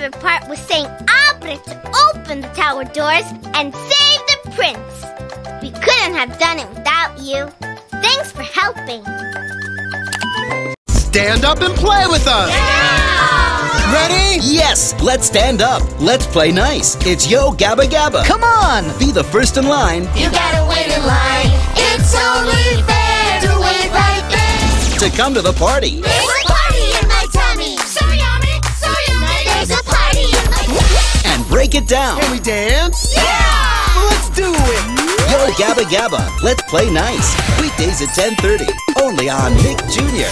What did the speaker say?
favorite part was saying ah, Albert to open the tower doors and save the prince. We couldn't have done it without you. Thanks for helping. Stand up and play with us! Ready? Yes, let's stand up. Let's play nice. It's Yo Gabba Gabba. Come on! Be the first in line You gotta wait in line. It's only fair to wait right there. to come to the party. There's a party it down. Can we dance? Yeah! Well, let's do it! Yo Gabba Gabba. Let's play nice. Weekdays at 10:30. Only on Nick Jr.